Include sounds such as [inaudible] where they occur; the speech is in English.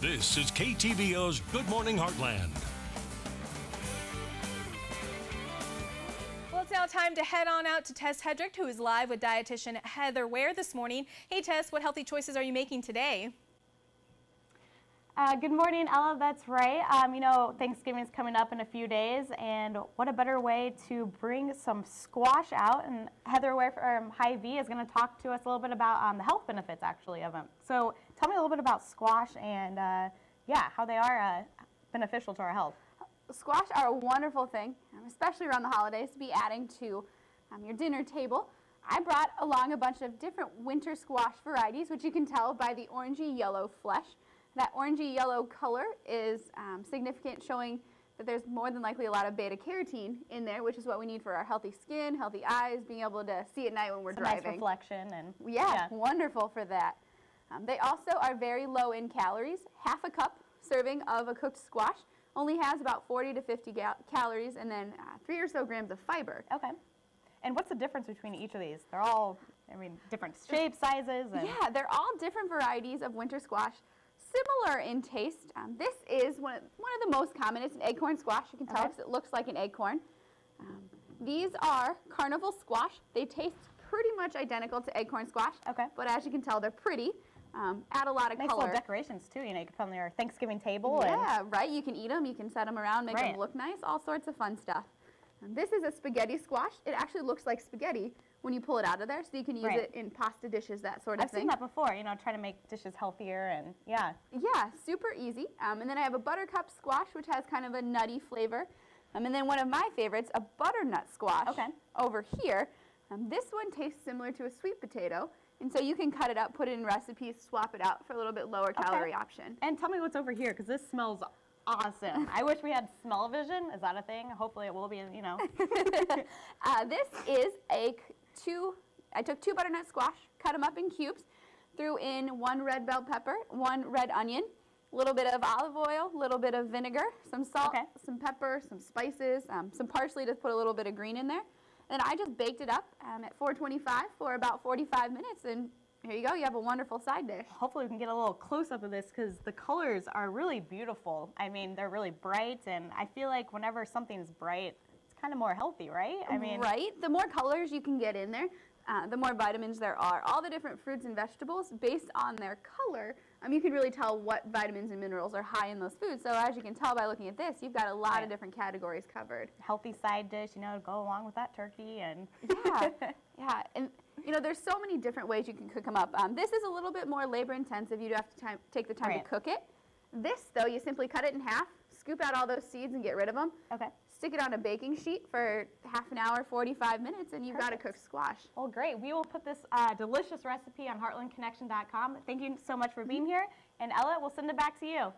This is KTVO's Good Morning Heartland. Well, it's now time to head on out to Tess Hedrick, who is live with dietitian Heather Ware this morning. Hey, Tess, what healthy choices are you making today? Uh, good morning, Ella. That's right. Um, you know, Thanksgiving is coming up in a few days, and what a better way to bring some squash out. And Heather Ware from Hy-Vee is going to talk to us a little bit about um, the health benefits, actually, of them. So tell me a little bit about squash and, uh, yeah, how they are uh, beneficial to our health. Squash are a wonderful thing, um, especially around the holidays, to be adding to um, your dinner table. I brought along a bunch of different winter squash varieties, which you can tell by the orangey yellow flesh. That orangey yellow color is um, significant, showing that there's more than likely a lot of beta carotene in there, which is what we need for our healthy skin, healthy eyes, being able to see at night when we're Some driving. nice reflection and Yeah, yeah. wonderful for that. Um, they also are very low in calories. Half a cup serving of a cooked squash only has about 40 to 50 gal- calories and then uh, three or so grams of fiber. Okay. And what's the difference between each of these? They're all, I mean, different shapes, sizes, and Yeah, they're all different varieties of winter squash, similar in taste. Um, this is one of, one of the most common. It's an acorn squash. You can tell Okay. because it looks like an acorn. Um, these are carnival squash. They taste pretty much identical to acorn squash. Okay. But as you can tell, they're pretty. Um, add a lot of nice color. little decorations too. You know, you can put them on your Thanksgiving table. And, Yeah, right. You can eat them. You can set them around, make Right. them look nice. All sorts of fun stuff. And this is a spaghetti squash. It actually looks like spaghetti when you pull it out of there, so you can use Right. it in pasta dishes, that sort of thing. I've seen that before. You know, trying to make dishes healthier and yeah. Yeah, super easy. Um, and then I have a buttercup squash, which has kind of a nutty flavor. Um, and then one of my favorites, a butternut squash Okay. over here. Um, this one tastes similar to a sweet potato. And so you can cut it up, put it in recipes, swap it out for a little bit lower calorie option. And tell me what's over here because this smells awesome. I wish we had smell vision. Is that a thing? Hopefully it will be. You know. [laughs] Uh, this is a two, I took two butternut squash, cut them up in cubes, threw in one red bell pepper, one red onion, a little bit of olive oil, a little bit of vinegar, some salt, Okay. some pepper, some spices, um, some parsley to put a little bit of green in there. And I just baked it up um, at 425 for about 45 minutes, and here you go. You have a wonderful side dish. Hopefully we can get a little close up of this because the colors are really beautiful. I mean, they're really bright, and I feel like whenever something's bright, it's kind of more healthy, right? I mean, right? The more colors you can get in there, uh, the more vitamins there are. All the different fruits and vegetables, based on their color, um, you can really tell what vitamins and minerals are high in those foods. So as you can tell by looking at this, you've got a lot Right. of different categories covered. healthy side dish, you know, go along with that turkey and [laughs] Yeah, [laughs] yeah, and you know, there's so many different ways you can cook them up. Um, this is a little bit more labor intensive. You do have to time, take the time Right. to cook it. This, though, you simply cut it in half, scoop out all those seeds and get rid of them. okay. Stick it on a baking sheet for half an hour, 45 minutes, and you've got a Perfect. cooked squash. Well, great. We will put this uh, delicious recipe on heartlandconnection.com. Thank you so much for being here. And Ella, we'll send it back to you.